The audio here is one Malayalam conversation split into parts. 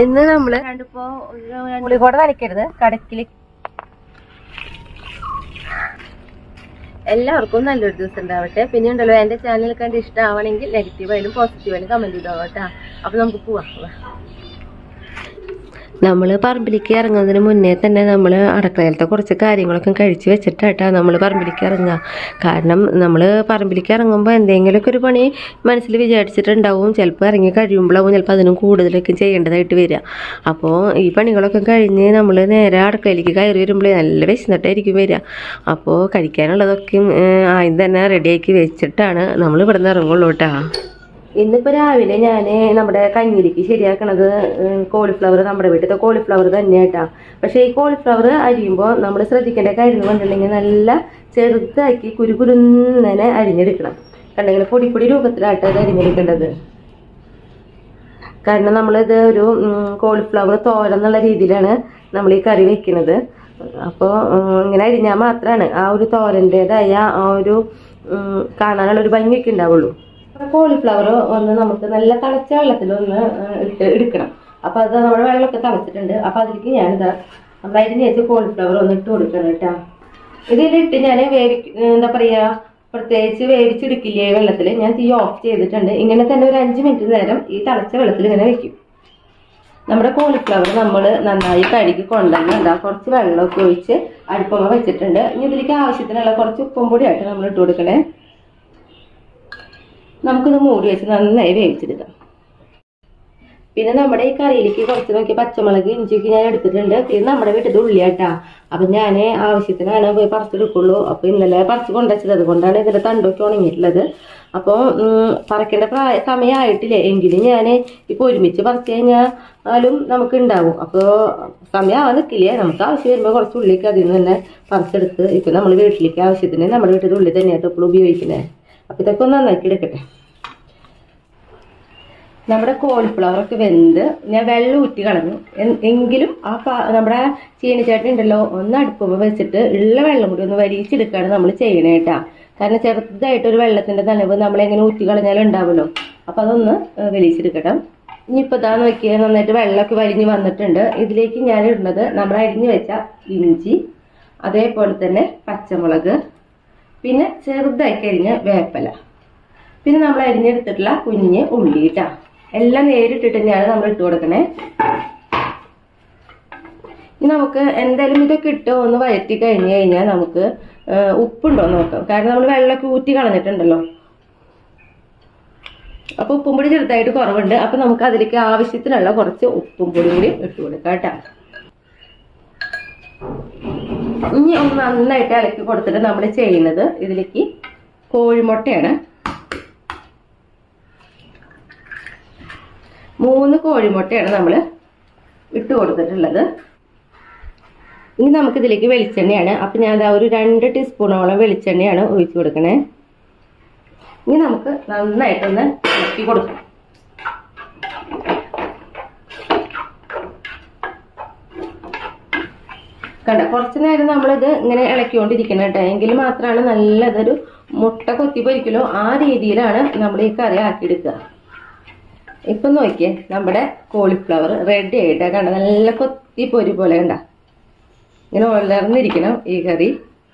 ഇന്ന് നമ്മൾ പുളികോട നനയ്ക്കരുത് കടക്കിൽ. എല്ലാവർക്കും നല്ലൊരു ദിവസം ഉണ്ടാവട്ടെ. പിന്നെ ഉണ്ടല്ലോ എന്റെ ചാനൽ കണ്ട് ഇഷ്ടമാവണമെങ്കിൽ നെഗറ്റീവ് ആയാലും പോസിറ്റീവ് ആയാലും കമന്റ് ചെയ്തോ അപ്പൊ നമുക്ക് പോവാം. നമ്മൾ പറമ്പിലേക്ക് ഇറങ്ങുന്നതിന് മുന്നേ തന്നെ നമ്മൾ അടുക്കളയിലത്തെ കുറച്ച് കാര്യങ്ങളൊക്കെ കഴിച്ച് വെച്ചിട്ടാട്ടാ നമ്മൾ പറമ്പിലേക്ക് ഇറങ്ങുക. കാരണം നമ്മൾ പറമ്പിലേക്ക് ഇറങ്ങുമ്പോൾ എന്തെങ്കിലുമൊക്കെ ഒരു പണി മനസ്സിൽ വിചാരിച്ചിട്ടുണ്ടാവും. ചിലപ്പോൾ ഇറങ്ങി കഴിയുമ്പോഴാവും ചിലപ്പോൾ അതിനും കൂടുതലൊക്കെ ചെയ്യേണ്ടതായിട്ട് വരിക. അപ്പോൾ ഈ പണികളൊക്കെ കഴിഞ്ഞ് നമ്മൾ നേരെ അടുക്കളയിലേക്ക് കയറി വരുമ്പോഴേ നല്ല വിശന്നിട്ടായിരിക്കും വരിക. അപ്പോൾ കഴിക്കാനുള്ളതൊക്കെ ആദ്യം തന്നെ റെഡിയാക്കി വെച്ചിട്ടാണ് നമ്മൾ ഇവിടെ നിന്ന് ഇറങ്ങുള്ളൂ കേട്ടോ ഇന്നിപ്പോ രാവിലെ ഞാൻ നമ്മുടെ കഞ്ഞിരിക്ക് ശരിയാക്കണത് കോളിഫ്ലവർ നമ്മുടെ വീട്ടിലത്തെ കോളിഫ്ലവർ തന്നെയാട്ടാ. പക്ഷേ ഈ കോളിഫ്ലവർ അരിയുമ്പോൾ നമ്മൾ ശ്രദ്ധിക്കേണ്ട കാര്യം കണ്ടിട്ടുണ്ടെങ്കിൽ നല്ല ചെറുതാക്കി കുരുകുരുന്നനെ അരിഞ്ഞെടുക്കണം. കണ്ടെങ്കിൽ പൊടിപ്പൊടി രൂപത്തിലാട്ട് അത് അരിഞ്ഞെടുക്കേണ്ടത്. കാരണം നമ്മളിത് ഒരു കോളിഫ്ലവർ തോരൻ എന്നുള്ള രീതിയിലാണ് നമ്മൾ ഈ കറി വെക്കുന്നത്. അപ്പോൾ ഇങ്ങനെ അരിഞ്ഞാൽ മാത്രമാണ് ആ ഒരു തോരന്റെതായ ആ ഒരു കാണാനുള്ള ഒരു ഭംഗിയൊക്കെ ഉണ്ടാവുള്ളൂ. കോളിഫ്ലവർ ഒന്ന് നമുക്ക് നല്ല തിളച്ച വെള്ളത്തിൽ ഒന്ന് ഇട്ട് എടുക്കണം. അപ്പൊ അത് നമ്മുടെ വെള്ളമൊക്കെ തിളച്ചിട്ടുണ്ട്. അപ്പൊ അതിലേക്ക് ഞാനിതാ നമ്മൾ അരിഞ്ഞ് വെച്ച് കോളിഫ്ലവർ ഒന്ന് ഇട്ട് കൊടുക്കണം കേട്ടോ. ഇതിലിട്ട് ഞാൻ വേവി എന്താ പറയാ പ്രത്യേകിച്ച് വേവിച്ചെടുക്കില്ലേ വെള്ളത്തിൽ ഞാൻ തീ ഓഫ് ചെയ്തിട്ടുണ്ട്. ഇങ്ങനെ തന്നെ ഒരു അഞ്ച് മിനിറ്റ് നേരം ഈ തിളച്ച വെള്ളത്തിൽ ഇങ്ങനെ വെക്കും. നമ്മുടെ കോളിഫ്ലവർ നമ്മൾ നന്നായി കഴുകി കൊണ്ടുവന്ന് എന്താ കുറച്ച് വെള്ളമൊക്കെ ഒഴിച്ച് അടുപ്പമ വെച്ചിട്ടുണ്ട്. ഇനി ഇതിലേക്ക് ആവശ്യത്തിനുള്ള കുറച്ച് ഉപ്പും പൊടിയായിട്ട് നമ്മൾ ഇട്ട് കൊടുക്കണേ. നമുക്കിത് മൂടി വെച്ച് നന്നായി വേവിച്ചെടുക്കാം. പിന്നെ നമ്മുടെ ഈ കറിയിലേക്ക് കുറച്ച് നോക്കി പച്ചമുളക് ഇഞ്ചിയൊക്കെ ഞാൻ എടുത്തിട്ടുണ്ട്. പിന്നെ നമ്മുടെ വീട്ടിൽ ഉള്ളിയാട്ടാ. അപ്പൊ ഞാൻ ആവശ്യത്തിനാണ് പോയി പറിച്ചെടുക്കുള്ളൂ അപ്പൊ ഇന്നലെ പറിച്ച് കൊണ്ടുവച്ചത്. അതുകൊണ്ടാണ് ഇതിന്റെ തണ്ടൊക്കെ ഉണങ്ങിയിട്ടുള്ളത്. അപ്പോൾ പറക്കേണ്ട പ്രായ സമയമായിട്ടില്ലേ എങ്കിലും ഞാൻ ഇപ്പൊ ഒരുമിച്ച് പറിച്ചു കഴിഞ്ഞാലും നമുക്ക് ഉണ്ടാവും അപ്പോൾ സമയമാവാൻ നിൽക്കില്ലേ നമുക്ക് ആവശ്യം വരുമ്പോൾ കുറച്ച് ഉള്ളിലേക്ക് അതിൽ നിന്ന് തന്നെ പറിച്ചെടുത്ത് ഇപ്പൊ നമ്മൾ വീട്ടിലേക്ക് ആവശ്യത്തിന് നമ്മുടെ വീട്ടിൽ ഉള്ളി തന്നെയായിട്ട് എപ്പോഴും ഉപയോഗിക്കുന്നത് അപ്പൊ ഇതൊക്കെ ഒന്ന് നന്നാക്കി എടുക്കട്ടെ. നമ്മുടെ കോളിഫ്ലവർ ഒക്കെ വെന്ത് ഞാൻ വെള്ളം ഊറ്റി കളഞ്ഞു. എങ്കിലും ആ നമ്മുടെ ചീനിച്ചേട്ടൻ ഉണ്ടല്ലോ ഒന്ന് അടുപ്പുമ്പോൾ വെച്ചിട്ട് ഉള്ള വെള്ളം കൂടി ഒന്ന് വരിച്ചെടുക്കുകയാണ് നമ്മൾ ചെയ്യണേ കേട്ടാ കാരണം ചെറുതായിട്ട് ഒരു വെള്ളത്തിന്റെ നനവ് നമ്മളെങ്ങനെ ഊറ്റി കളഞ്ഞാലും ഉണ്ടാവുമല്ലോ അപ്പൊ അതൊന്ന് വലിച്ചെടുക്കട്ടെ ഇനിയിപ്പോ ഇതാ നോക്കിയാൽ നന്നായിട്ട് വെള്ളമൊക്കെ വലിഞ്ഞ് വന്നിട്ടുണ്ട്. ഇതിലേക്ക് ഞാൻ ഇടുന്നത് നമ്മൾ അരിഞ്ഞു വെച്ച ഇഞ്ചി അതേപോലെ തന്നെ പച്ചമുളക് പിന്നെ ചെറുതായി അരിഞ്ഞ വേപ്പല. പിന്നെ നമ്മൾ അരിഞ്ഞെടുത്തിട്ടുള്ള കുഞ്ഞ് ഉള്ളി ഇട്ടാ എല്ലാം നേരിട്ടിട്ട് തന്നെയാണ് നമ്മൾ ഇട്ട് കൊടുക്കണേ. ഇനി നമുക്ക് എന്തായാലും ഇതൊക്കെ ഇട്ട് ഒന്ന് വയറ്റി കഴിഞ്ഞ് കഴിഞ്ഞാൽ നമുക്ക് ഉപ്പുണ്ടോ എന്ന് നോക്കാം. കാരണം നമ്മൾ വെള്ളമൊക്കെ ഊറ്റി കളഞ്ഞിട്ടുണ്ടല്ലോ. അപ്പൊ ഉപ്പും പൊടി ചെറുതായിട്ട് കുറവുണ്ട്. അപ്പൊ നമുക്ക് അതിലേക്ക് ആവശ്യത്തിനുള്ള കുറച്ച് ഉപ്പും പൊടി കൂടി ഇട്ട് കൊടുക്കാം കേട്ടോ ഇനി ഒന്ന് നന്നായിട്ട് ഇളക്കി കൊടുത്തിട്ട് നമ്മൾ ചെയ്യുന്നത് ഇതിലേക്ക് കോഴിമുട്ടയാണ്. മൂന്ന് കോഴിമുട്ടയാണ് നമ്മൾ ഇട്ട് കൊടുത്തിട്ടുള്ളത്. ഇനി നമുക്കിതിലേക്ക് വെളിച്ചെണ്ണയാണ്. അപ്പം ഞാൻ ഒരു രണ്ട് ടീസ്പൂണോളം വെളിച്ചെണ്ണയാണ് ഒഴിച്ചു കൊടുക്കണേ. ഇനി നമുക്ക് നന്നായിട്ടൊന്ന് ഇളക്കി കൊടുക്കാം കണ്ട കുറച്ച് നേരം നമ്മളിത് ഇങ്ങനെ ഇളക്കിക്കൊണ്ടിരിക്കണം കേട്ടോ. എങ്കിൽ മാത്രമാണ് നല്ലതൊരു മുട്ട കൊത്തി പൊരിക്കലോ ആ രീതിയിലാണ് നമ്മൾ ഈ കറി ആക്കിയെടുക്കുക. ഇപ്പൊ നോക്കിയേ നമ്മുടെ കോളിഫ്ലവർ റെഡി ആയിട്ട് കണ്ട. നല്ല കൊത്തി പൊരി പോലെ കണ്ട. ഇങ്ങനെ ഉലർന്നിരിക്കണം ഈ കറി.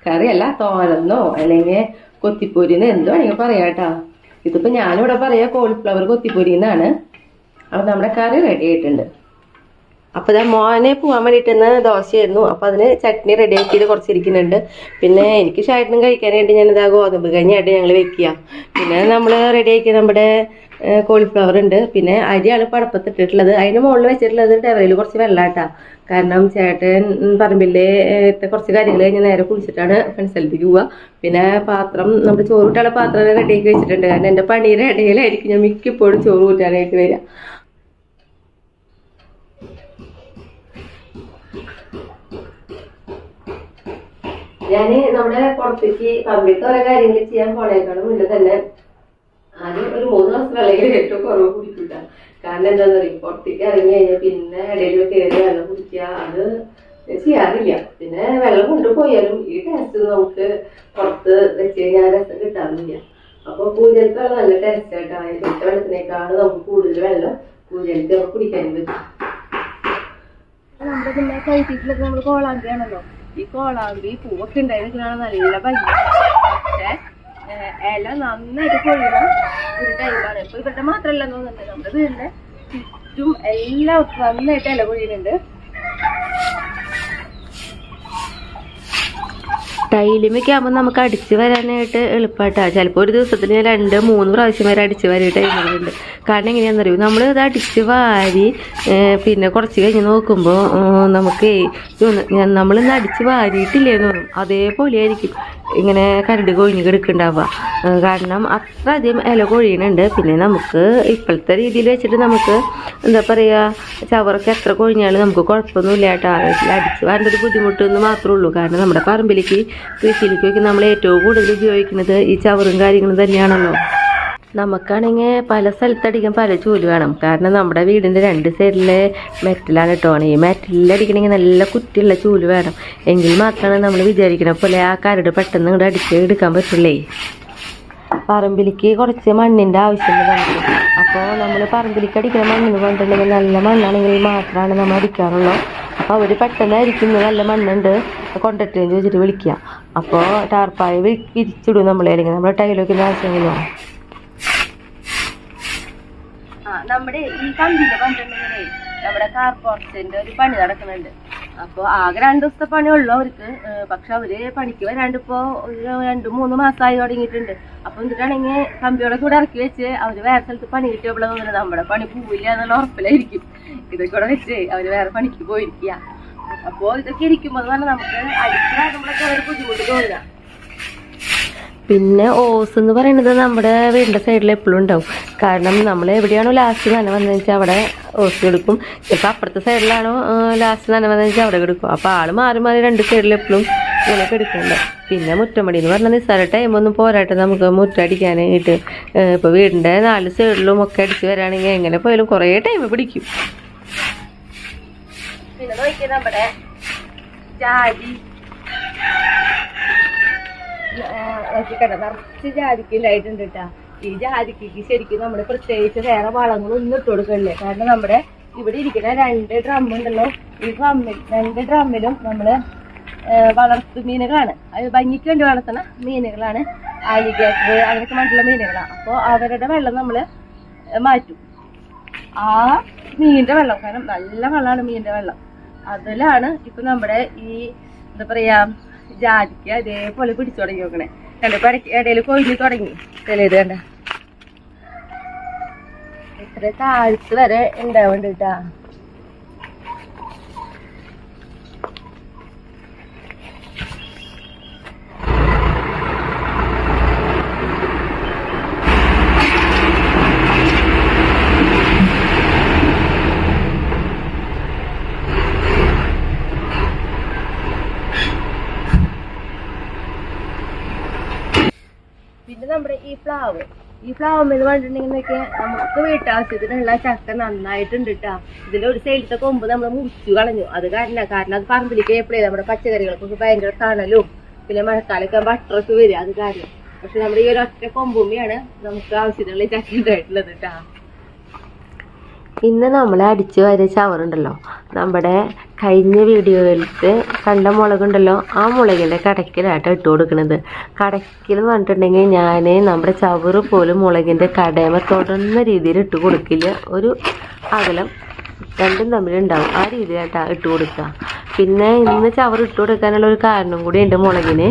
കറി അല്ല തോരന്നോ അല്ലെങ്കിൽ കൊത്തിപ്പൊരിന്ന് എന്തോ ആണെങ്കിൽ പറയാം കേട്ടോ. ഇതിപ്പോ ഞാനിവിടെ പറയാ കോളിഫ്ലവർ കൊത്തിപ്പൊരി എന്നാണ് അപ്പൊ നമ്മുടെ കറി റെഡി ആയിട്ടുണ്ട്. അപ്പൊ ഞാൻ മോനെ പോവാൻ വേണ്ടിട്ട് ഇന്ന് ദോശയായിരുന്നു. അപ്പൊ അതിന് ചട്നി റെഡി ആക്കിയത് കുറച്ചിരിക്കുന്നുണ്ട്. പിന്നെ എനിക്ക് ഷായിട്ടിനും കഴിക്കാനായിട്ട് ഞാൻ ഇതാ ഗോതമ്പ് കഞ്ഞിയായിട്ട് ഞങ്ങൾ വെക്കുക പിന്നെ നമ്മൾ റെഡി ആക്കിയ നമ്മുടെ കോളിഫ്ലവർ ഉണ്ട്. പിന്നെ അരിയാണ് പടപ്പത്തിട്ടിട്ടുള്ളത് അതിന് മുകളിൽ വെച്ചിട്ടുള്ളത് ടവറിൽ കുറച്ച് വെള്ളാട്ടാ. കാരണം ചേട്ടൻ പറമ്പിലെ കുറച്ച് കാര്യങ്ങൾ കഴിഞ്ഞ് നേരെ കുളിച്ചിട്ടാണ് ഫ്രണ്ട്സിലേക്ക് പോവുക പിന്നെ പാത്രം നമ്മുടെ ചോറ് കൂട്ടാനുള്ള പാത്രം റെഡിയാക്കി വെച്ചിട്ടുണ്ട്. കാരണം എന്റെ പണിയുടെ ഇടയിലായിരിക്കും ഞാൻ മിക്കപ്പോഴും ചോറ് കൂട്ടാനായിട്ട് വരിക. ഞാൻ നമ്മുടെ പുറത്തേക്ക് പബ്ലിക് ഓരോ കാര്യങ്ങൾ ചെയ്യാൻ പോണേക്കാളും മുന്നേ തന്നെ ആദ്യം ഒരു മൂന്ന് ദിവസം അല്ലെങ്കിൽ ഏറ്റവും കുറവ് കുടിക്കില്ല കാരണം എന്താന്ന് പറയും പുറത്തേക്ക് ഇറങ്ങി കഴിഞ്ഞാൽ പിന്നെ ഇടയിൽ കയറി വെള്ളം കുടിക്കുക അത് ചെയ്യാറില്ല. പിന്നെ വെള്ളം കൊണ്ടുപോയാലും ഈ ടേസ്റ്റ് നമുക്ക് പുറത്ത് വെച്ച് കഴിഞ്ഞാൽ രസം കിട്ടാറില്ല. അപ്പൊ പൂജലത്തെ വെള്ളം നല്ല ടേസ്റ്റ് ആയിട്ടാണ് വെള്ളത്തിനേക്കാൾ നമുക്ക് കൂടുതൽ വെള്ളം പൂജലത്ത് കുടിക്കാനും പറ്റും. നമ്മുടെ ഈ കോളാമ്പി പൂവൊക്കെ ഉണ്ടായിരുന്നാണ് നല്ല ഭംഗി. പക്ഷേ ഇല നന്നായിട്ട് കൊള്ളുന്ന ഒരു ടൈമാണ് ഇപ്പൊ ഇവരുടെ മാത്രമല്ല തോന്നുന്നുണ്ട്. നമ്മുടെ വീടിന്റെ ചുറ്റും എല്ലാം നന്നായിട്ട് ഇല കൊഴിയുന്നുണ്ട്. ടൈലുമൊക്കെ ആകുമ്പോൾ നമുക്ക് അടിച്ച് വരാനായിട്ട് എളുപ്പമായിട്ടാണ് ചിലപ്പോൾ ഒരു ദിവസത്തിന് രണ്ട് മൂന്ന് പ്രാവശ്യം വരെ അടിച്ച് വാരി കഴിഞ്ഞിട്ടുണ്ട് കാരണം എങ്ങനെയാണെന്നറിയോ നമ്മൾ ഇത് അടിച്ച് വാരി പിന്നെ കുറച്ച് കഴിഞ്ഞ് നോക്കുമ്പോൾ നമുക്ക് നമ്മളിന്ന് അടിച്ച് വാരിയിട്ടില്ലേന്ന് തോന്നും. അതേപോലെ ആയിരിക്കും ഇങ്ങനെ കരട് കൊഴിഞ്ഞ് കിടക്കുന്നുണ്ടാവുക കാരണം അത്ര അധികം ഇല കൊഴിയുന്നുണ്ട്. പിന്നെ നമുക്ക് ഇപ്പോഴത്തെ രീതിയിൽ വെച്ചിട്ട് നമുക്ക് എന്താ പറയുക ചവറൊക്കെ എത്ര കൊഴിഞ്ഞാലും നമുക്ക് കുഴപ്പമൊന്നുമില്ല കേട്ടോ. അടിച്ച് വരേണ്ട ഒരു ബുദ്ധിമുട്ടെന്ന് മാത്രമേ ഉള്ളൂ. കാരണം നമ്മുടെ പറമ്പിലേക്ക് കൃഷിയിലേക്കൊക്കെ നമ്മൾ ഏറ്റവും കൂടുതൽ ഉപയോഗിക്കുന്നത് ഈ ചവറും കാര്യങ്ങളും തന്നെയാണല്ലോ. നമുക്കാണെങ്കിൽ പല സ്ഥലത്തടിക്കാൻ പല ചൂൽ വേണം. കാരണം നമ്മുടെ വീടിന്റെ രണ്ട് സൈഡിലെ മെറ്റലാണ് കേട്ടോ ഈ മെറ്റലിലടിക്കണമെങ്കിൽ നല്ല കുറ്റിയുള്ള ചൂൽ വേണം. എങ്കിൽ മാത്രമാണ് നമ്മൾ വിചാരിക്കണ പോലെ ആ കരട് പെട്ടെന്ന് ഇങ്ങോട്ട് അടിച്ച് എടുക്കാൻ പറ്റുള്ളേ. പറമ്പിലേക്ക് കുറച്ച് മണ്ണിന്റെ ആവശ്യമുണ്ട് നമുക്ക്. അപ്പോൾ നമ്മൾ പറമ്പിലേക്ക് അടിക്കുന്ന മണ്ണെന്ന് പറഞ്ഞിട്ടുണ്ടെങ്കിൽ നല്ല മണ്ണാണെങ്കിൽ മാത്രമാണ് നമ്മൾ അടിക്കാറുള്ളൂ. അപ്പോൾ അവർ പെട്ടെന്നായിരിക്കും നല്ല മണ്ണുണ്ട്. കൊണ്ടിട്ട് ചോദിച്ചിട്ട് വിളിക്കുക അപ്പോൾ ടാർപ്പായ വിരിച്ചിടും നമ്മൾ അല്ലെങ്കിൽ നമ്മുടെ ടൈലൊക്കെ ആവശ്യമില്ല നമ്മുടെ ഈ കമ്പിന്റെ പന്ത്രണ്ടെങ്കിലേ നമ്മുടെ കാർ പോർച്ചിന്റെ ഒരു പണി നടക്കുന്നുണ്ട്. അപ്പൊ ആകെ രണ്ട് ദിവസത്തെ പണി അവർക്ക്. പക്ഷെ അവർ പണിക്ക് വരാണ്ട് ഇപ്പോ ഒരു രണ്ടു മൂന്ന് മാസമായി തുടങ്ങിയിട്ടുണ്ട്. അപ്പൊ എന്നിട്ടാണെങ്കിൽ കമ്പിയുടെ കൂടെ ഇറക്കി വെച്ച് അവർ വേറെ സ്ഥലത്ത് പണി കിട്ടിയപ്പോഴേ തോന്നുന്നത് നമ്മുടെ പണി പോവില്ല എന്നുള്ള ഉറപ്പിലായിരിക്കും. ഇതൊക്കെ കൂടെ വെച്ച് അവർ വേറെ പണിക്ക് പോയിരിക്കുക. അപ്പോ ഇതൊക്കെ ഇരിക്കുമ്പോൾ പറഞ്ഞാൽ നമുക്ക് നമ്മളൊക്കെ അവർ ബുദ്ധിമുട്ട് തോന്നുക. പിന്നെ ഓസ് എന്ന് പറയുന്നത് നമ്മുടെ വീടിന്റെ സൈഡിൽ എപ്പോഴും ഉണ്ടാവും. കാരണം നമ്മൾ എവിടെയാണോ ലാസ്റ്റ് നന വന്നതെന്ന് വെച്ചാൽ അവിടെ ഓസ് എടുക്കും ചിലപ്പോൾ അപ്പുറത്തെ സൈഡിലാണോ ലാസ്റ്റ് നന വന്നതെന്ന് വെച്ചാൽ അവിടെ എടുക്കും അപ്പോൾ ആൾ മാറി മാറി രണ്ട് സൈഡിൽ എപ്പോഴും ഇങ്ങനെ എടുക്കുന്നുണ്ട്. പിന്നെ മുറ്റമടി എന്ന് പറഞ്ഞാൽ നിസ്സാര ടൈമൊന്നും പോരാട്ടെ നമുക്ക് മുറ്റടിക്കാനായിട്ട് ഇപ്പോൾ വീടിന്റെ നാല് സൈഡിലും ഒക്കെ അടിച്ച് വരാണെങ്കിൽ എങ്ങനെ പോയാലും കുറേ ടൈം പിടിക്കും. പിന്നെ നോക്കിയാൽ നമ്മുടെ ജാതി നോക്കിക്കണ്ട നിറച്ച് ജാതിക്കലായിട്ടുണ്ട് കേട്ടാ ഈ ജാതിക്കയ്ക്ക് ശരിക്കും നമ്മൾ പ്രത്യേകിച്ച് വേറെ വളങ്ങളൊന്നും ഇട്ട് കൊടുക്കണില്ലേ. കാരണം നമ്മുടെ ഇവിടെ ഇരിക്കുന്ന രണ്ട് ഡ്രം ഉണ്ടല്ലോ. ഈ ഡ്രമ്മിൽ രണ്ട് ഡ്രമ്മിലും നമ്മൾ വളർത്തു മീനുകളാണ്. അത് ഭംഗിക്ക് വേണ്ടി വളർത്തുന്ന മീനുകളാണ്. ആലിഗേറ്റർ അങ്ങനെയൊക്കെ മറ്റുള്ള മീനുകളാണ് അപ്പോൾ അവരുടെ വെള്ളം നമ്മൾ മാറ്റും. ആ മീനിന്റെ വെള്ളം കാരണം നല്ല വെള്ളമാണ് മീനിന്റെ വെള്ളം. അതിലാണ് ഇപ്പൊ നമ്മുടെ ഈ എന്താ പറയാ ജാതിക്ക അതേപോലെ പിടിച്ചു തുടങ്ങി നോക്കണേ കണ്ടു ഇടയ്ക്ക് ഇടയിൽ കൊഴിഞ്ഞു തുടങ്ങി. ചിലത് കണ്ട? ഇത്ര താഴ്ത്ത് വരെ ഉണ്ടാവുന്നുണ്ട് കേട്ടാ പിന്നെ നമ്മുടെ ഈ പ്ലാവ്. ഈ പ്ലാവ് എന്ന് പറഞ്ഞിട്ടുണ്ടെങ്കിൽ നമുക്ക് വീട്ടാവശ്യത്തിനുള്ള ചക്ക നന്നായിട്ടുണ്ട് കേട്ടാ ഇതിന്റെ ഒരു സൈഡിലത്തെ കൊമ്പ് നമ്മൾ മുറിച്ചു കളഞ്ഞു. അത് കാരണം കാരണം അത് പറമ്പിലേക്ക് എപ്പോഴേ നമ്മുടെ പച്ചക്കറികൾക്കൊക്കെ ഭയങ്കര തണലും പിന്നെ മഴക്കാലൊക്കെ ബട്ടറൊക്കെ വരിക അത് കാരണം. പക്ഷെ നമ്മുടെ ഈ ഒരു ഒറ്റ കൊമ്പുമ്മയാണ് നമുക്ക് ആവശ്യത്തിനുള്ള ചക്ക ഉണ്ടായിട്ടുള്ളത് കേട്ടാ ഇന്ന് നമ്മൾ അടിച്ചു വാരിയ ചവറുണ്ടല്ലോ. നമ്മുടെ കഴിഞ്ഞ വീഡിയോയിലത്തെ കണ്ട മുളകുണ്ടല്ലോ ആ മുളകിന്റെ കടക്കിലായിട്ട് ഇട്ട് കൊടുക്കുന്നത് കടക്കിൽ എന്ന് പറഞ്ഞിട്ടുണ്ടെങ്കിൽ ഞാൻ നമ്മുടെ ചവറ് പോലും മുളകിന്റെ കടയമ തൊടുന്ന രീതിയിൽ ഇട്ട് കൊടുക്കില്ല. ഒരു അകലം രണ്ടും തമ്മിലുണ്ടാവും. ആ രീതിയിലായിട്ടാണ് ഇട്ട് കൊടുക്കുക പിന്നെ ഇന്ന് ചവർ ഇട്ട് കൊടുക്കാനുള്ള ഒരു കാരണം കൂടി ഉണ്ട് മുളകിന്.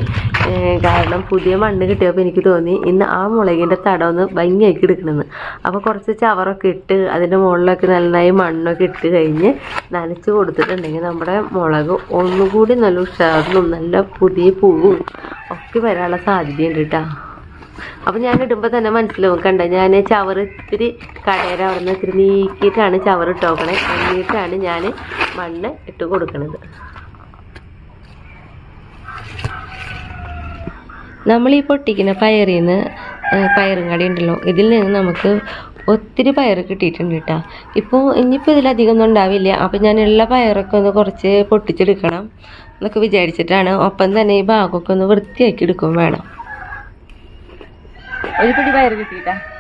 കാരണം പുതിയ മണ്ണ് കിട്ടിയപ്പോൾ എനിക്ക് തോന്നി ഇന്ന് ആ മുളകിന്റെ തടം ഒന്ന് ഭംഗിയാക്കി എടുക്കണമെന്ന്. അപ്പോൾ കുറച്ച് ചവറൊക്കെ ഇട്ട് അതിന്റെ മുകളിലൊക്കെ നന്നായി മണ്ണൊക്കെ ഇട്ട് കഴിഞ്ഞ് നനച്ച് കൊടുത്തിട്ടുണ്ടെങ്കിൽ നമ്മുടെ മുളക് ഒന്നുകൂടി നല്ല ഉഷാറിലും നല്ല പുതിയ പൂവും ഒക്കെ വരാനുള്ള സാധ്യതയുണ്ട് കേട്ടോ അപ്പം ഞാൻ ഇടുമ്പോൾ തന്നെ മനസ്സിലാവും. കണ്ട ഞാൻ ചവറ് ഇത്തിരി കടയിൽ അവിടെ നിന്ന് ഇത്തിരി നീക്കിയിട്ടാണ് ചവറ് ഇട്ട് നോക്കണേ എന്നിട്ടാണ് ഞാൻ മണ്ണ് ഇട്ട് കൊടുക്കുന്നത് നമ്മൾ ഈ പൊട്ടിക്കുന്ന പയറിൽ നിന്ന് പയറും കടി ഉണ്ടല്ലോ ഇതിൽ നിന്ന് നമുക്ക് ഒത്തിരി പയർ കിട്ടിയിട്ടുണ്ട് കേട്ടോ. ഇപ്പോൾ ഇനിയിപ്പോൾ ഇതിലധികം ഒന്നും ഉണ്ടാവില്ല. അപ്പം ഞാനുള്ള പയറൊക്കെ ഒന്ന് കുറച്ച് പൊട്ടിച്ചെടുക്കണം എന്നൊക്കെ വിചാരിച്ചിട്ടാണ്. ഒപ്പം തന്നെ ഈ ഭാഗമൊക്കെ ഒന്ന് വൃത്തിയാക്കി എടുക്കും വേണം. ഒരു പിടി പയർ കിട്ടിയിട്ടാ പിന്നെ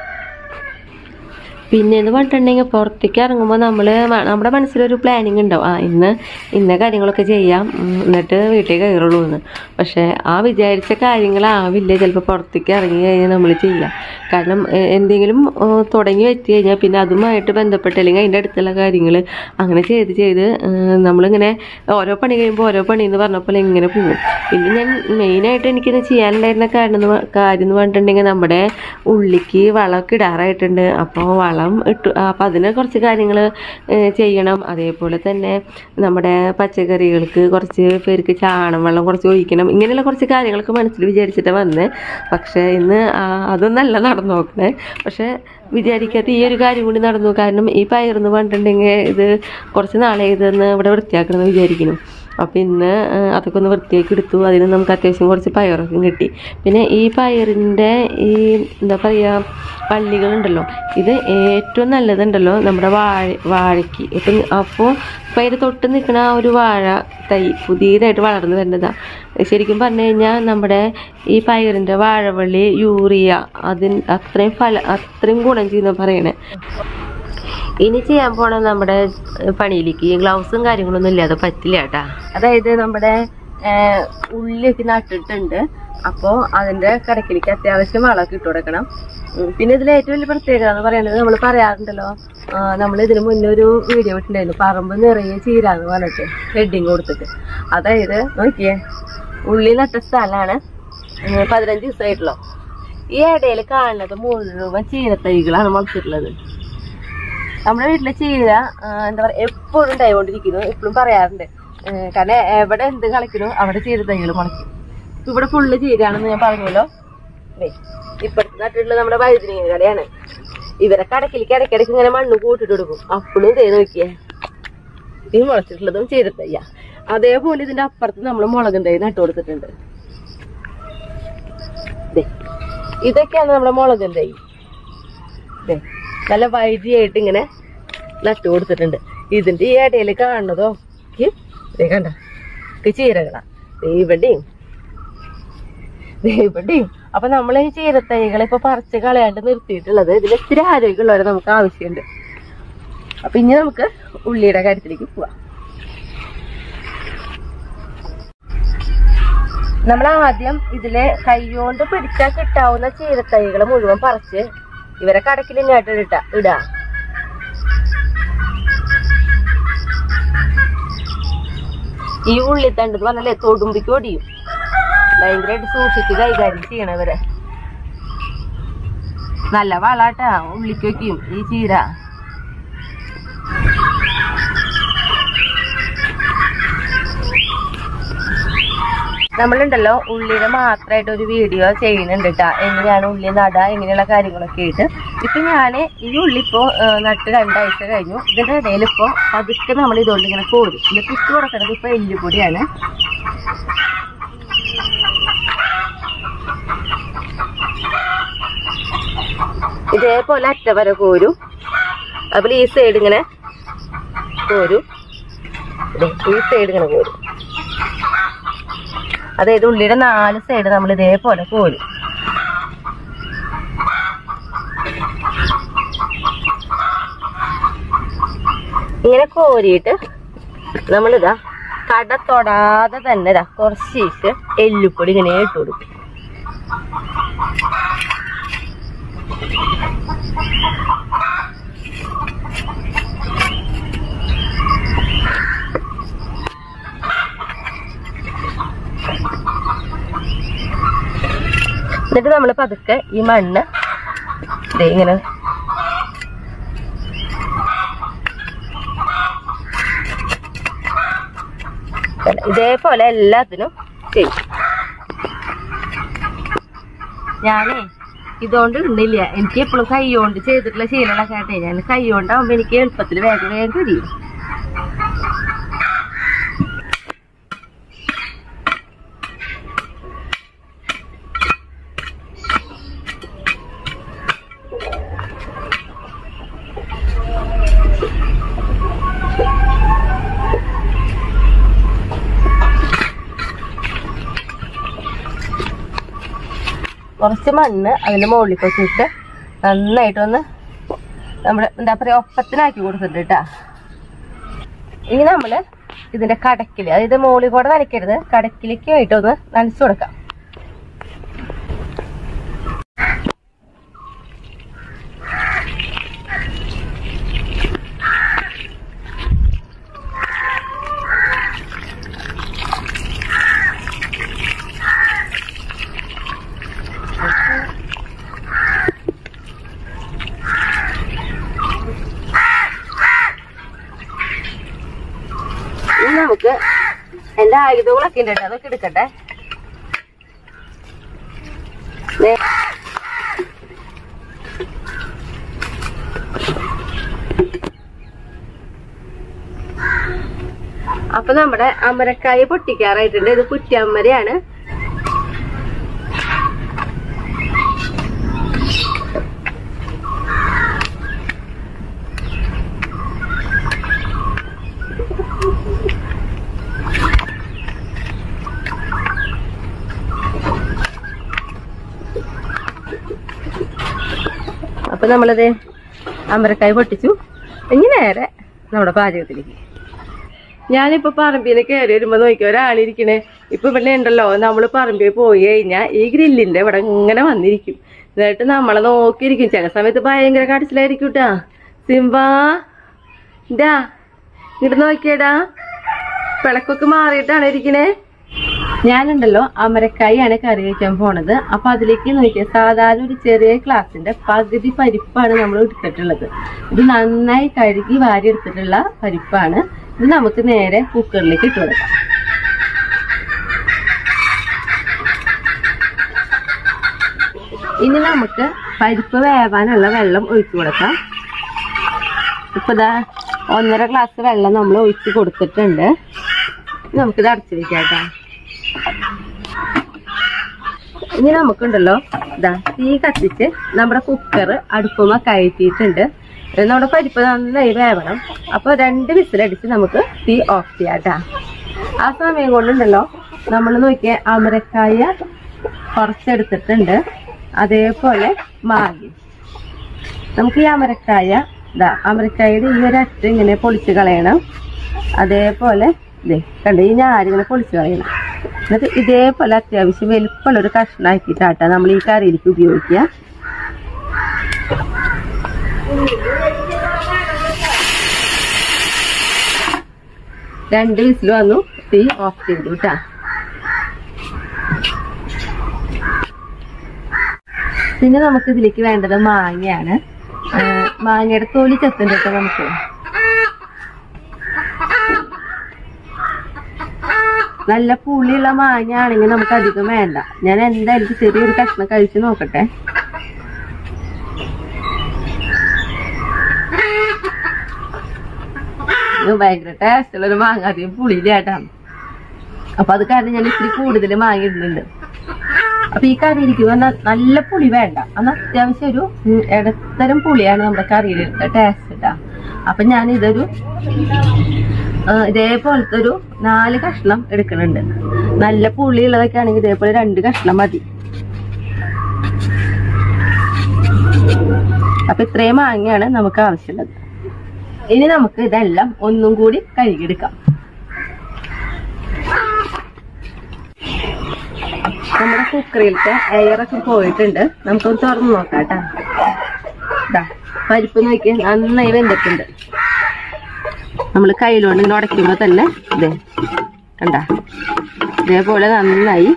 എന്ന് പറഞ്ഞിട്ടുണ്ടെങ്കിൽ പുറത്തേക്ക് ഇറങ്ങുമ്പോൾ നമ്മൾ നമ്മുടെ മനസ്സിലൊരു പ്ലാനിങ് ഉണ്ടാവും. ആ ഇന്ന് ഇന്ന കാര്യങ്ങളൊക്കെ ചെയ്യാം. എന്നിട്ട് വീട്ടിൽ കയറുള്ളൂ എന്ന്. പക്ഷേ ആ വിചാരിച്ച കാര്യങ്ങളാവില്ല. ചിലപ്പോൾ പുറത്തേക്ക് ഇറങ്ങി കഴിഞ്ഞാൽ നമ്മൾ ചെയ്യാം. കാരണം എന്തെങ്കിലും തുടങ്ങി വെച്ച് കഴിഞ്ഞാൽ പിന്നെ അതുമായിട്ട് ബന്ധപ്പെട്ട് അല്ലെങ്കിൽ അതിന്റെ അടുത്തുള്ള കാര്യങ്ങൾ അങ്ങനെ ചെയ്ത് ചെയ്ത് നമ്മളിങ്ങനെ ഓരോ പണി കഴിയുമ്പോൾ ഓരോ പണി എന്ന് പറഞ്ഞപ്പോൾ ഇങ്ങനെ പോകും. പിന്നെ ഞാൻ മെയിനായിട്ട് എനിക്കിത് ചെയ്യാനുണ്ടായിരുന്ന കാരണം കാര്യം എന്ന് പറഞ്ഞിട്ടുണ്ടെങ്കിൽ നമ്മുടെ ഉള്ളിക്ക് വളമൊക്കെ ഇടാറായിട്ടുണ്ട്. അപ്പോൾ വളം ഇട്ടു. അപ്പോൾ അതിന് കുറച്ച് കാര്യങ്ങൾ ചെയ്യണം. അതേപോലെ തന്നെ നമ്മുടെ പച്ചക്കറികൾക്ക് കുറച്ച് പേർക്ക് ചാണം വെള്ളം കുറച്ച് ഒഴിക്കണം. ഇങ്ങനെയുള്ള കുറച്ച് കാര്യങ്ങളൊക്കെ മനസ്സിൽ വിചാരിച്ചിട്ട് വന്നേ. പക്ഷേ ഇന്ന് അതൊന്നല്ല നടന്നു നോക്കണേ. പക്ഷേ വിചാരിക്കാത്ത ഈ ഒരു കാര്യം കൂടി നടന്നു കാരണം ഈ പയർന്ന് പണ്ടുണ്ടെങ്കിൽ ഇത് കുറച്ച് നാളെ ഇതൊന്ന് ഇവിടെ വൃത്തിയാക്കണമെന്ന് വിചാരിക്കുന്നു. അപ്പോൾ ഇന്ന് അതൊക്കെ ഒന്ന് വൃത്തിയാക്കി എടുത്തു. അതിന് നമുക്ക് അത്യാവശ്യം കുറച്ച് പയറൊക്കെ കിട്ടി. പിന്നെ ഈ പയറിന്റെ ഈ എന്താ പറയുക വള്ളികളുണ്ടല്ലോ ഇത് ഏറ്റവും നല്ലതുണ്ടല്ലോ നമ്മുടെ വാഴ വാഴയ്ക്ക്. ഇപ്പം അപ്പോൾ അതിന്റെ തൊട്ട് നിൽക്കുന്ന ആ ഒരു വാഴ തൈ പുതിയതായിട്ട് വളർന്നു വരുന്നതാണ് ശരിക്കും പറഞ്ഞു കഴിഞ്ഞാൽ നമ്മുടെ ഈ പയറിന്റെ വാഴവള്ളി യൂറിയ അതിന് അത്രയും ഫല അത്രയും ഗുണം ചെയ്യുന്ന പറയണേ. ഇനി ചെയ്യാൻ പോണ നമ്മുടെ പണിയിലേക്ക്. ഗ്ലൗസും കാര്യങ്ങളൊന്നും ഇല്ലാതെ പറ്റില്ല കേട്ടാ. അതായത് നമ്മുടെ ഉള്ളിലേക്ക് നട്ടിട്ടുണ്ട്. അപ്പോൾ അതിന്റെ കടക്കിലേക്ക് അത്യാവശ്യം വളമൊക്കെ ഇട്ട് കൊടുക്കണം. പിന്നെ ഇതിൽ ഏറ്റവും വലിയ പ്രത്യേകത എന്ന് പറയുന്നത് നമ്മൾ പറയാറുണ്ടല്ലോ നമ്മൾ ഇതിന് മുന്നേ ഒരു വീഡിയോ ഇട്ടിട്ടുണ്ടായിരുന്നു പറമ്പ് നിറയെ ചീരാന്ന് പറഞ്ഞിട്ട് ഹെഡിങ് കൊടുത്തിട്ട്. അതായത് നോക്കിയേ ഉള്ളി നട്ട സ്ഥലമാണ് പതിനഞ്ച് ദിവസമായിട്ടുള്ളൂ. ഈ ഇടയിൽ കാണുന്നത് മുഴുവൻ ചീരത്തൈകളാണ് മുളച്ചിട്ടുള്ളത് നമ്മുടെ വീട്ടിലെ ചീര എന്താ പറയുക എപ്പോഴും ഉണ്ടായിക്കൊണ്ടിരിക്കുന്നു എപ്പോഴും പറയാറുണ്ട്. കാരണം എവിടെ എന്ത് കളിക്കണോ അവിടെ ചീര തൈകൾ മുളയ്ക്കും. ഇവിടെ ഫുള്ള് ചീരയാണെന്ന് ഞാൻ പറഞ്ഞല്ലോ. ഇപ്പഴത്തെ നട്ടിട്ടുള്ള നമ്മുടെ വഴുതിനിങ്ങ കടയാണ്. ഇവരെ കടക്കിലേക്ക് ഇടയ്ക്കിടയ്ക്ക് ഇങ്ങനെ മണ്ണ് കൂട്ടിട്ട് കൊടുക്കും. അപ്പോഴും ഇതേ നോക്കിയേ. ഇത് മുളച്ചിട്ടുള്ളതും ചീരത്തയ്യ അതേപോലെ ഇതിന്റെ അപ്പുറത്ത് നമ്മൾ മുളകും തൈ നട്ടു കൊടുത്തിട്ടുണ്ട്. ഇതൊക്കെയാണ് നമ്മുടെ മുളകും തൈ നല്ല വൈദ്യായിട്ട് ഇങ്ങനെ നട്ടു കൊടുത്തിട്ടുണ്ട്. ഇതിന്റെ ഈ ഇടയിൽ കാണുന്നതോ കണ്ട ചീരകളാ. ഇവിടെയും ഇവിടെയും. അപ്പൊ നമ്മൾ ഈ ചീരത്തൈകളെ ഇപ്പൊ പറിച്ച് കളയാണ്ട് നിർത്തിയിട്ടുള്ളത്. ഇതിൽ ഇത്തിരി ആരോഗ്യമുള്ളവരെ നമുക്ക് ആവശ്യമുണ്ട്. അപ്പൊ ഇനി നമുക്ക് ഉള്ളിയുടെ കാര്യത്തിലേക്ക് പോവാം. നമ്മൾ ആദ്യം ഇതിലെ കൈകൊണ്ട് പിടിച്ചാൽ കിട്ടാവുന്ന ചീരത്തൈകൾ മുഴുവൻ പറിച്ച് ഇവരെ കടക്കിൽ ഇങ്ങോട്ട് ഇട്ട ഇടാ ഈ ഉള്ളിത്തണ്ടെന്ന് പറഞ്ഞാലേ തൊടുമ്പിക്ക് ഒടിയും. ഭയങ്കരമായിട്ട് സൂക്ഷിച്ച് കൈകാര്യം ചെയ്യണം ഇവരെ നല്ല വളാട്ടാ ഉള്ളിക്ക് വെക്കും ഈ ചീര. നമ്മളുണ്ടല്ലോ ഉള്ളിയുടെ മാത്രമായിട്ട് ഒരു വീഡിയോ ചെയ്യുന്നുണ്ട് കേട്ടാ എങ്ങനെയാണ് ഉള്ളി നടാ എങ്ങനെയുള്ള കാര്യങ്ങളൊക്കെ ആയിട്ട്. ഇപ്പൊ ഞാൻ ഈ ഉള്ളി ഇപ്പോ നട്ട് രണ്ടാഴ്ച കഴിഞ്ഞു. ഇതിന്റെ ഇടയിൽ ഇപ്പോ പതുക്കെ നമ്മൾ ഇതുകൊണ്ട് ഇങ്ങനെ കോരും. ഇത് കുത്തു കൊടുക്കുന്നത് ഇപ്പൊ എല്ലുപൊടിയാണ്. ഇതേപോലെ അറ്റ വരെ കോരും. അതുപോലെ ഈ സൈഡ് ഇങ്ങനെ കോരും. ഈ സൈഡ് ഇങ്ങനെ കോരും. അതായത് ഉള്ളിയുടെ നാല് സൈഡ് നമ്മൾ ഇതേപോലെ കോരും. ഇങ്ങനെ കോരിയിട്ട് നമ്മളിതാ കട തൊടാതെ തന്നെ ഇതാ കുറച്ച് എല്ലുപ്പൊടി ഇങ്ങനെ ഇട്ട് കൊടുക്കും. എന്നിട്ട് നമ്മൾ പതുക്കെ ഈ മണ്ണ് ഇങ്ങനെ ഇതേപോലെ എല്ലാത്തിനും ചെയ്യും. ഞാനേ ഇതുകൊണ്ട് ഉണ്ടില്ല എനിക്ക് എപ്പോഴും കൈ കൊണ്ട് ചെയ്തിട്ടുള്ള ശീലങ്ങളൊക്കെ ആട്ടെ. ഞാൻ കൈ കൊണ്ടാകുമ്പോൾ എനിക്ക് എളുപ്പത്തിൽ വേഗം വേഗം കഴിയും കുറച്ച് മണ്ണ് അതിന്റെ മുകളിൽ വെച്ചിട്ട് നന്നായിട്ടൊന്ന് നമ്മൾ എന്താ പറയുക ഒപ്പത്തിനാക്കി കൊടുത്തിട്ട് കേട്ടോ ഇനി നമ്മൾ ഇതിന്റെ കടക്കിൽ അതായത് മുകളിൽ കൂടെ നനയ്ക്കരുത് കടക്കിലേക്ക് ആയിട്ട് ഒന്ന് നനച്ചു കൊടുക്കാം ഇനി നമുക്ക് കേട്ടോ. അതൊക്കെ എടുക്കട്ടെ. അപ്പൊ നമ്മുടെ അമരക്കായ പൊട്ടിക്കാറായിട്ടുണ്ട്. ഇത് കുറ്റിയമ്മരയാണ് അപ്പൊ നമ്മളത് അമരക്കായ പൊട്ടിച്ചു. ഇനി നേരെ നമ്മുടെ പാചകത്തിലേക്ക്. ഞാനിപ്പോ പറമ്പിൽ കയറി വരുമ്പോ നോക്കിയ ഒരാളിരിക്കണേ ഇപ്പൊ ഇവിടെ ഉണ്ടല്ലോ നമ്മൾ പറമ്പിൽ പോയി കഴിഞ്ഞാൽ ഈ ഗ്രില്ലിന്റെ ഇവിടെ ഇങ്ങനെ വന്നിരിക്കും. എന്നിട്ട് നമ്മളെ നോക്കിയിരിക്കും. ചില സമയത്ത് ഭയങ്കര കടച്ചിലായിരിക്കും കേട്ടാ സിംബാ ഇതാ ഇങ്ങോട്ട് നോക്കിയടാ. പിളക്കൊക്കെ മാറിയിട്ടാണ് ഇരിക്കണേ. ഞാനുണ്ടല്ലോ അമരക്കായാണ് കറി വയ്ക്കാൻ പോണത്. അപ്പൊ അതിലേക്ക് നോക്കിയാൽ സാധാരണ ഒരു ചെറിയ ഗ്ലാസിന്റെ പകുതി പരിപ്പാണ് നമ്മൾ എടുത്തിട്ടുള്ളത്. ഇത് നന്നായി കഴുകി വാരി എടുത്തിട്ടുള്ള പരിപ്പാണ്. ഇത് നമുക്ക് നേരെ കുക്കറിലേക്ക് ഇട്ട് കൊടുക്കാം. ഇനി നമുക്ക് പരിപ്പ് വേവാനുള്ള വെള്ളം ഒഴിച്ചു കൊടുക്കാം. ഇപ്പൊ ഇതാ ഒന്നര ഗ്ലാസ് വെള്ളം നമ്മൾ ഒഴിച്ച് കൊടുത്തിട്ടുണ്ട്. നമുക്കിത് അടച്ചു വെക്കാം കേട്ടോ. ഇനി നമുക്കുണ്ടല്ലോ ഇതാ തീ കത്തിച്ച് നമ്മുടെ കുക്കർ അടുപ്പുമ കയറ്റിയിട്ടുണ്ട്. നമ്മുടെ പരിപ്പ് നന്നായി വേവണം. അപ്പൊ രണ്ട് വിസിലടിച്ച് നമുക്ക് തീ ഓഫ് ചെയ്യാം. ആ സമയം കൊണ്ടുണ്ടല്ലോ നമ്മൾ നോക്കിയ അമരക്കായ കുറച്ചെടുത്തിട്ടുണ്ട് അതേപോലെ മാഗി നമുക്ക് ഈ അമരക്കായ ഇതാ അമരക്കായുടെ ഈ ഒരു അറ്റം ഇങ്ങനെ പൊളിച്ച് കളയണം. അതേപോലെ ഇതേ കണ്ടു ഈ ഞാരിങ്ങനെ പൊളിച്ച് കളയണം. എന്നിട്ട് ഇതേപോലെ അത്യാവശ്യം വലുപ്പമുള്ള ഒരു കഷ്ണാക്കിയിട്ടാട്ടാ നമ്മൾ ഈ കറിയിലേക്ക് ഉപയോഗിക്കുക. രണ്ട് വിസിൽ വന്നു. തീ ഓഫ് ചെയ്തു കേട്ടാ പിന്നെ നമുക്ക് ഇതിലേക്ക് വേണ്ടത് മാങ്ങയാണ്. മാങ്ങയുടെ തൊലി ചെത്തുണ്ട് നമുക്ക്? നല്ല പുളിയുള്ള മാങ്ങ ആണെങ്കിൽ നമുക്ക് അധികം വേണ്ട. ഞാൻ എന്തായാലും ചെറിയൊരു കഷ്ണം കഴിച്ചു നോക്കട്ടെ. ഭയങ്കര ടേസ്റ്റുള്ള ഒരു മാങ്ങ അധികം പുളിയിലായിട്ടാണ് അപ്പൊ അത് കാരണം ഞാൻ ഇത്തിരി കൂടുതൽ മാങ്ങ ഇടുന്നുണ്ട്. അപ്പൊ ഈ കറി ഇരിക്കുമ്പോ നല്ല പുളി വേണ്ട. അന്ന് അത്യാവശ്യം ഒരു ഇടത്തരം പുളിയാണ് നമ്മുടെ കറിയിലെടുത്ത ടേസ്റ്റ് ഇട്ടാ അപ്പൊ ആ, ഇതേപോലത്തെ ഒരു നാല് കഷ്ണം എടുക്കുന്നുണ്ട് നല്ല പുളിയുള്ളതൊക്കെ ആണെങ്കിൽ ഇതേപോലെ രണ്ട് കഷ്ണം മതി. അപ്പൊ ഇത്രയും മാങ്ങയാണ് നമുക്ക് ആവശ്യമുള്ളത്. ഇനി നമുക്ക് ഇതെല്ലാം ഒന്നും കൂടി കഴുകിയെടുക്കാം. നമ്മുടെ കുക്കറിലത്തെ എയറൊക്കെ പോയിട്ടുണ്ട്. നമുക്കൊന്ന് തുറന്നു നോക്കാം കേട്ടാ. പരിപ്പ് നോക്കി നന്നായി വെന്തിട്ടുണ്ട്. നമ്മൾ കയ്യിലോണ്ട് ഇങ്ങനെ ഉടയ്ക്കുമ്പോൾ തന്നെ ഇതേ കണ്ട? ഇതേപോലെ നന്നായി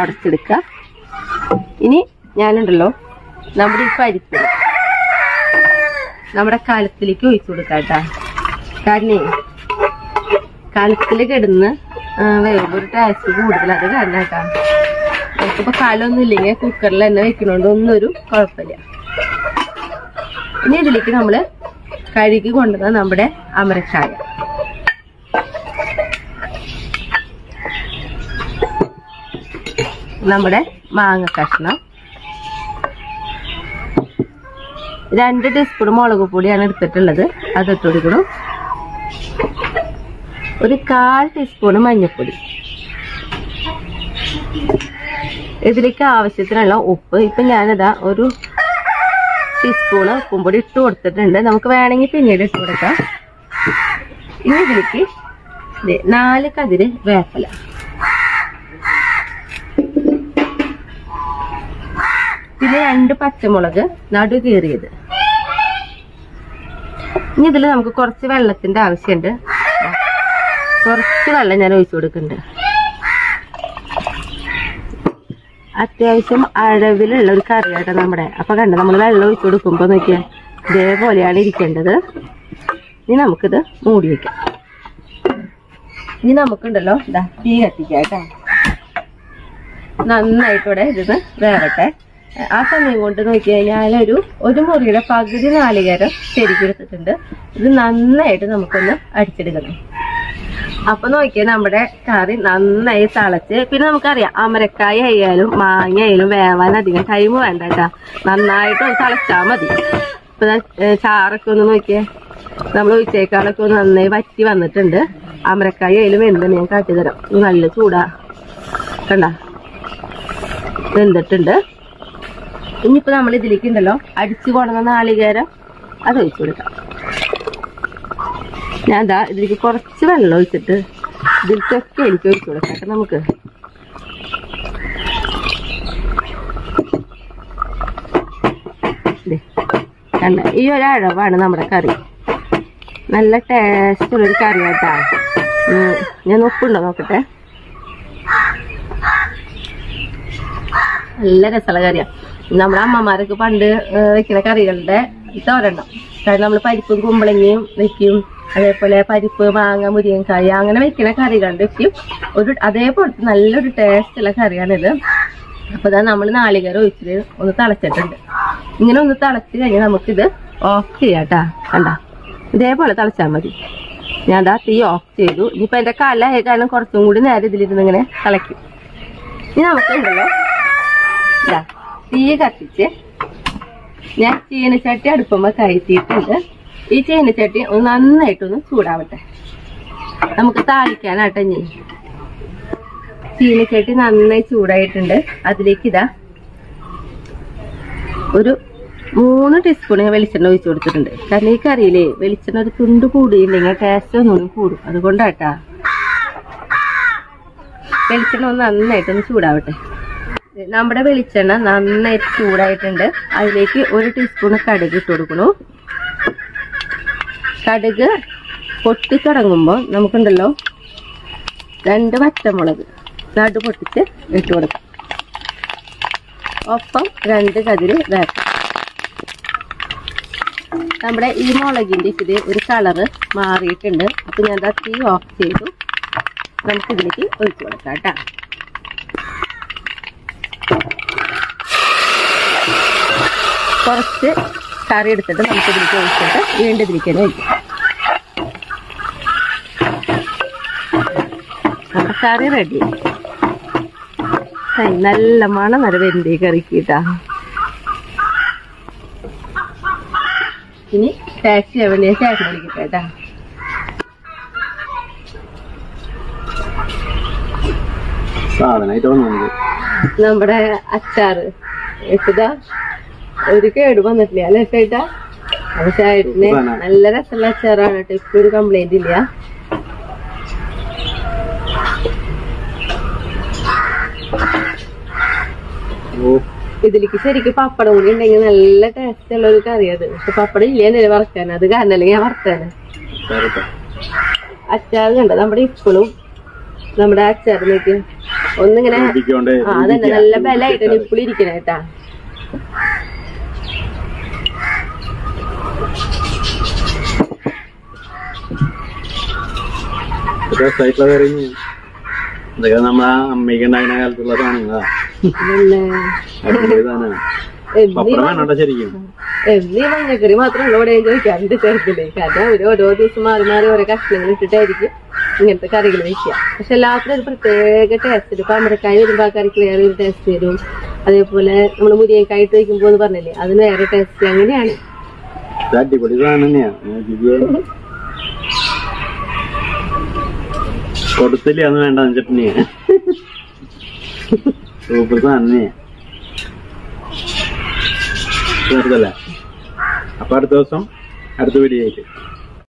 ഉടച്ചെടുക്കുക ഇനി ഞാനുണ്ടല്ലോ നമ്മുടെ ഈ പരിപ്പ്. നമ്മുടെ കാലത്തിലേക്ക് ഒഴിച്ചു കൊടുക്കാം കേട്ടാ. കാരണേ കലത്തിൽ കിടന്ന് വേറൊരു ടേസ്റ്റ് കൂടുതൽ അത് കാരണം കേട്ടാ. നമുക്കിപ്പോ കലൊന്നും ഇല്ലെങ്കിൽ കുക്കറിൽ തന്നെ വെക്കണോണ്ട് ഒരു കുഴപ്പമില്ല. ഇനി ഇതിലേക്ക് നമ്മൾ കഴുകി കൊണ്ടുവന്ന നമ്മുടെ അമരച്ചായ നമ്മുടെ മാങ്ങ കഷ്ണം. രണ്ട് ടീസ്പൂൺ മുളക് പൊടിയാണ് എടുത്തിട്ടുള്ളത്. അത് ഇട്ടുകൊടുക്കണം ഒരു കാൽ ടീസ്പൂൺ മഞ്ഞൾപ്പൊടി. ഇതിലേക്ക് ആവശ്യത്തിനുള്ള ഉപ്പ്. ഇപ്പൊ ഞാനിതാ ഒരു ടീസ്പൂണ് ഉപ്പും പൊടി ഇട്ട് കൊടുത്തിട്ടുണ്ട്. നമുക്ക് വേണമെങ്കിൽ പിന്നീട് ഇട്ട് കൊടുക്കാം. ഇനി ഇതിലേക്ക് നാല് കതിര് വേപ്പല. പിന്നെ രണ്ട് പച്ചമുളക് നടു കീറിയത്. ഇനി ഇതിൽ നമുക്ക് കുറച്ച് വെള്ളത്തിന്റെ ആവശ്യമുണ്ട്. കുറച്ച് വെള്ളം ഞാൻ ഒഴിച്ചു കൊടുക്കുന്നുണ്ട്. അത്യാവശ്യം അഴവിലുള്ള ഒരു കറിയാട്ടോ നമ്മുടെ. അപ്പൊ കണ്ട നമ്മൾ വെള്ളം ഒഴിച്ചു കൊടുക്കുമ്പോ നോക്കിയാൽ ഇതേപോലെയാണ് ഇരിക്കേണ്ടത്. ഇനി നമുക്കിത് മൂടി വെക്കാം. ഇനി നമുക്കുണ്ടല്ലോ ഇതാ തീ കത്തിക്കാം കേട്ടോ നന്നായിട്ടൂടെ ഇതിന് വേവട്ടെ. ആ സമയം കൊണ്ട് നോക്കി കഴിഞ്ഞാൽ ഒരു ഒരു മുറിയുടെ പകുതി നാളികേരം ശരിക്കും എടുത്തിട്ടുണ്ട്. ഇത് നന്നായിട്ട് നമുക്കൊന്ന് അടിച്ചെടുക്കണം. അപ്പൊ നോക്കിയാൽ നമ്മുടെ കറി നന്നായി തിളച്ച്. പിന്നെ നമുക്കറിയാം അമരക്കായ ആയാലും മാങ്ങ ആയാലും വേവാൻ അധികം ടൈം വേണ്ട കേട്ടാ. നന്നായിട്ട് തിളച്ചാൽ മതി. ഇപ്പൊ ചാറൊക്കെ ഒന്ന് നോക്കിയേ. നമ്മൾ ഒഴിച്ചേക്കാളൊക്കെ ഒന്ന് നന്നായി വറ്റി വന്നിട്ടുണ്ട്. അമരക്കായ ആയാലും എന്താണ് ഞാൻ കാട്ടിത്തരാം നല്ല ചൂടാ. കണ്ട? വെന്തിട്ടുണ്ട്. ഇനിയിപ്പോ നമ്മൾ ഇതിലേക്ക് ഉണ്ടല്ലോ അടിച്ചു കൊണ്ടുവന്ന നാളികേരം അത് ഒഴിച്ചു കൊടുക്കാം. ഞാൻ ദാ ഇതിലേക്ക് കുറച്ച് വെള്ളം ഒഴിച്ചിട്ട് ഇതിലേക്കൊക്കെ എനിക്ക് ഒഴിച്ചു കൊടുക്കാം കേട്ടോ നമുക്ക്. ഈ ഒരു അഴവാണ് നമ്മുടെ കറി. നല്ല ടേസ്റ്റ് ഉള്ളൊരു കറി കേട്ടാ ഞാൻ ഉപ്പുണ്ടോ നോക്കട്ടെ? നല്ല രസമുള്ള കറിയാണ് നമ്മുടെ അമ്മമാരൊക്കെ പണ്ട് വെക്കുന്ന കറികളുടെ തോരണം കാരണം നമ്മൾ പരിപ്പും കുമ്പളങ്ങയും വെക്കും അതേപോലെ പരിപ്പ് മാങ്ങ മുരിങ്ങക്കായ അങ്ങനെ വെക്കുന്ന കറികളുടെ വെക്കും. ഒരു അതേപോലെ നല്ലൊരു ടേസ്റ്റ് ഉള്ള കറിയാണിത്. അപ്പൊ ഇതാ നമ്മൾ നാളികേരം ഒഴിച്ചിട്ട് ഒന്ന് തിളച്ചിട്ടുണ്ട്. ഇങ്ങനെ ഒന്ന് തിളച്ച് കഴിഞ്ഞാൽ നമുക്കിത് ഓഫ് ചെയ്യാം കേട്ടാ കണ്ട? ഇതേപോലെ തിളച്ചാൽ മതി. ഞാൻ ദാ തീ ഓഫ് ചെയ്തു. ഇനിയിപ്പൊ എന്റെ കല കാരണം കുറച്ചും കൂടി നേരെ ഇതിലിരുന്ന് ഇങ്ങനെ തിളയ്ക്കും. ഇനി നമുക്ക് ഉണ്ടല്ലോ ഇതാ തീ കത്തിച്ച് ഞാൻ ചീനച്ചട്ടി അടുപ്പുമ്പോ കയറ്റിയിട്ടുണ്ട്. ഈ ചീനച്ചട്ടി ഒന്ന് നന്നായിട്ടൊന്ന് ചൂടാവട്ടെ. നമുക്ക് താളിക്കാനാട്ടെ ഇനി. ചീനച്ചട്ടി നന്നായി ചൂടായിട്ടുണ്ട്. അതിലേക്ക് ഇതാ ഒരു മൂന്ന് ടീസ്പൂൺ വെളിച്ചെണ്ണ ഒഴിച്ചു കൊടുത്തിട്ടുണ്ട്. കാരണം ഈ കറിയിലേ വെളിച്ചെണ്ണ ഒരു തുണ്ട് കൂടിയില്ലെങ്കിൽ ടേസ്റ്റ് ഒന്നും കൂടും. അതുകൊണ്ടാട്ടാ. വെളിച്ചെണ്ണ ഒന്ന് നന്നായിട്ടൊന്ന് ചൂടാവട്ടെ. നമ്മുടെ വെളിച്ചെണ്ണ നന്നായിട്ട് ചൂടായിട്ടുണ്ട്. അതിലേക്ക് ഒരു ടീസ്പൂൺ കടുക് ഇട്ട് കൊടുക്കണു. കടുക് പൊട്ടിത്തുടങ്ങുമ്പോൾ നമുക്കുണ്ടല്ലോ രണ്ട് പച്ചമുളക് നടു പൊട്ടിച്ച് ഇട്ട് കൊടുക്കാം. ഒപ്പം രണ്ട് കതിര് വേക്കാം നമ്മുടെ ഈ മുളകിന്റെ ഇതിൽ ഒരു കളറ് മാറിയിട്ടുണ്ട്. അപ്പം ഞാൻ തീ ഓഫ് ചെയ്തു. നമുക്ക് ഇതിലേക്ക് ഒഴിച്ചു കൊടുക്കാം കേട്ടോ. കുറച്ച് കറി എടുത്തിട്ട് നമുക്ക് ഇതിലേക്ക് ഒഴിച്ചിട്ട് വീണ്ടും ഇതിലേക്ക് നമ്മുടെ കറി റെഡി നല്ല മണം വരെ വരുന്നുണ്ട് ഈ കറിക്ക് കേട്ടാ ഇനി ടാക്സി എവിടെയാ ടാക്സി വിളിക്കട്ടെ കേട്ടാ നമ്മുടെ അച്ചാറ്. ഇതാ. ഒരു കേട് വന്നിട്ടില്ല. അല്ലേ ചേട്ടാ അപ്പൊ ചേട്ടന് നല്ല രസമുള്ള അച്ചാറാണ് കേട്ടോ. ഇപ്പൊ ഒരു കംപ്ലൈന്റ് ഇല്ല. ഇതിലേക്ക് ശരിക്കും പപ്പടം കൂടി ഉണ്ടെങ്കിൽ നല്ല ടേസ്റ്റ് ഉള്ള ഒരു കറി അത്. പക്ഷെ പപ്പടം ഇല്ല എന്നല്ലേ വറുക്കാൻ. അത് കാരണം അല്ലെങ്കിൽ ഞാൻ വറുത്തേനെ അച്ചാർ കണ്ടോ? നമ്മുടെ ഇപ്പോഴും നമ്മുടെ അച്ചാറിലേക്ക് ഒന്നിങ്ങനെ ആ അതന്നെ. നല്ല ബലമായിട്ടാണ് ഇപ്പോഴും ഇരിക്കണേ കേട്ടാ രസമായിട്ടുള്ള കറി ഇതൊക്കെ നമ്മളെ അമ്മയ്ക്ക് ഉണ്ടായിരുന്ന കാലത്തുള്ള സാധനങ്ങളാ. പപ്പടം വേണം കേട്ടോ ശരിക്കും. എന്നീ മഞ്ഞക്കറി മാത്രമല്ല ഇവിടെ ചോദിക്കാറുണ്ട് ചെറുതില്ലേ കാരണം അവർ ഓരോ ദിവസം മാറി മാറി ഓരോ കഷ്ണങ്ങൾ ഇട്ടിട്ടായിരിക്കും ഇങ്ങനത്തെ കറികൾ വെക്കുക പക്ഷെ എല്ലാത്തിനും ഒരു പ്രത്യേക ടേസ്റ്റ് ഇപ്പൊ അമരക്കായ വരുമ്പോ ആ കറിക്ക് വേറെ ഒരു ടേസ്റ്റ് വരും. അതേപോലെ നമ്മൾ മുരിങ്ങക്കായ ഇട്ട് വയ്ക്കുമ്പോ പറഞ്ഞില്ലേ അതിന് വേറെ ടേസ്റ്റ് അങ്ങനെയാണ്. അടിപൊളി സാധനം തന്നെയാ. കൊടുത്തില്ല അന്ന് വേണ്ട ചട്നിയാ സൂപ്പർ അപ്പൊ അടുത്ത ദിവസം അടുത്ത വീഡിയോ ആയിട്ട്